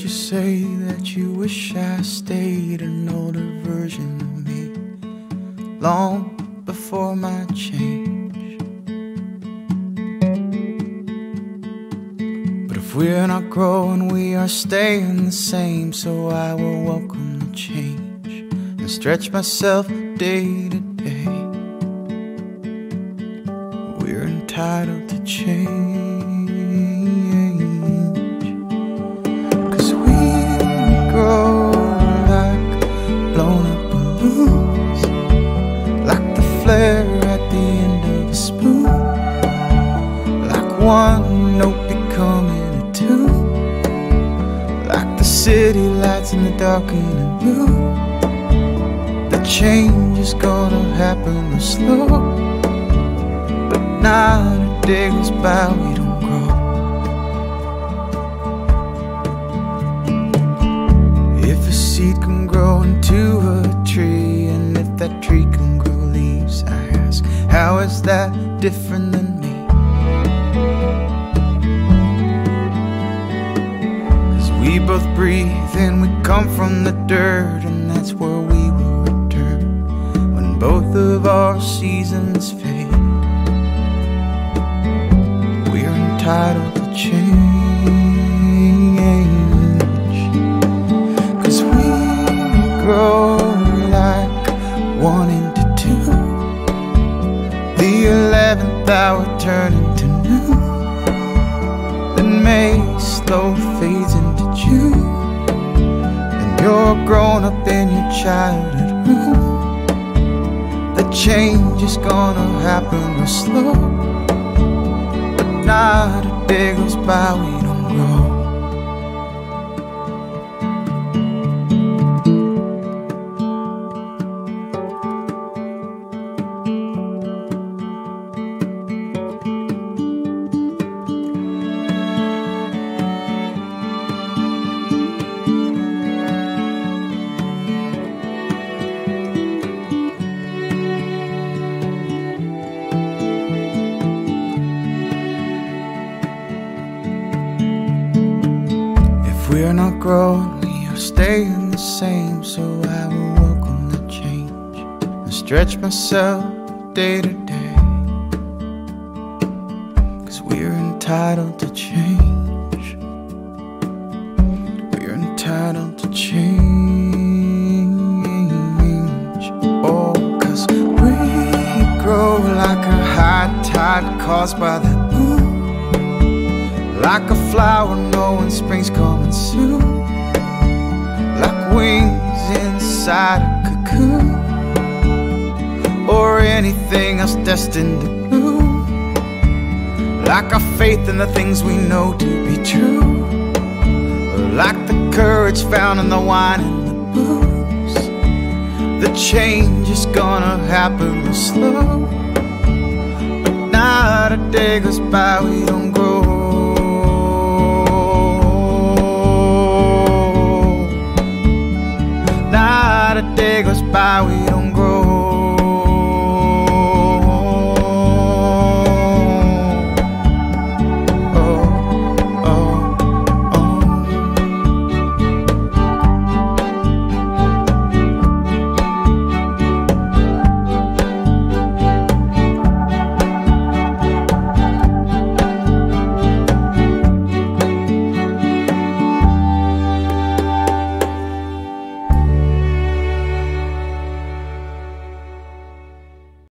say that you wish I stayed an older version of me long before my change. But if we're not growing, we are staying the same. So I will welcome the change and stretch myself day to day. We're entitled to change. City lights in the darkening blue. The change is gonna happen slow, but not a day goes by we don't grow. If a seed can grow into a tree, and if that tree can grow leaves, I ask, how is that different than we both breathe and we come from the dirt, and that's where we will return when both of our seasons fade. We're entitled to change. Cause we grow like one into two. The eleventh hour turn grown up in your childhood room. The change is gonna happen real slow. But not a day goes by we don't grow. We're not growing, we are staying the same. So I will welcome the change and stretch myself day to day. Cause we're entitled to change. We're entitled to change. Oh, cause we grow like a high tide caused by the. Like a flower knowing spring's coming soon. Like wings inside a cocoon. Or anything else destined to bloom. Like our faith in the things we know to be true. Like the courage found in the wine and the booze. The change is gonna happen slow. But not a day goes by we don't go